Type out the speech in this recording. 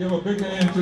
Give a big hand to